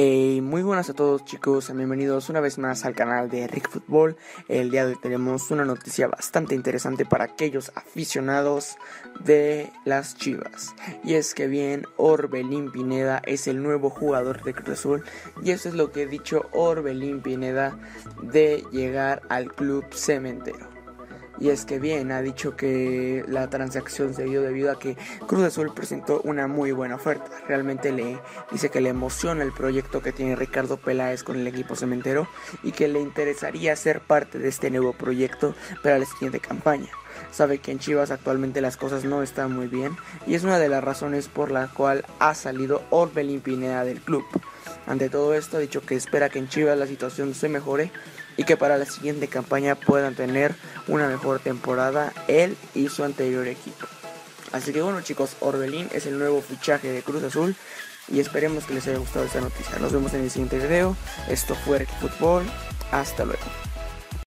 Hey, muy buenas a todos chicos, bienvenidos una vez más al canal de Rick Football. El día de hoy tenemos una noticia bastante interesante para aquellos aficionados de las Chivas. Y es que bien, Orbelín Pineda es el nuevo jugador de Cruz Azul. Y eso es lo que ha dicho Orbelín Pineda de llegar al club cementero. Y es que bien, ha dicho que la transacción se dio debido a que Cruz Azul presentó una muy buena oferta. Realmente le dice que le emociona el proyecto que tiene Ricardo Peláez con el equipo cementero y que le interesaría ser parte de este nuevo proyecto para la siguiente campaña. Sabe que en Chivas actualmente las cosas no están muy bien y es una de las razones por la cual ha salido Orbelín Pineda del club. Ante todo esto ha dicho que espera que en Chivas la situación se mejore y que para la siguiente campaña puedan tener una mejor temporada él y su anterior equipo. Así que bueno chicos, Orbelín es el nuevo fichaje de Cruz Azul y esperemos que les haya gustado esta noticia. Nos vemos en el siguiente video. Esto fue Fútbol. Hasta luego.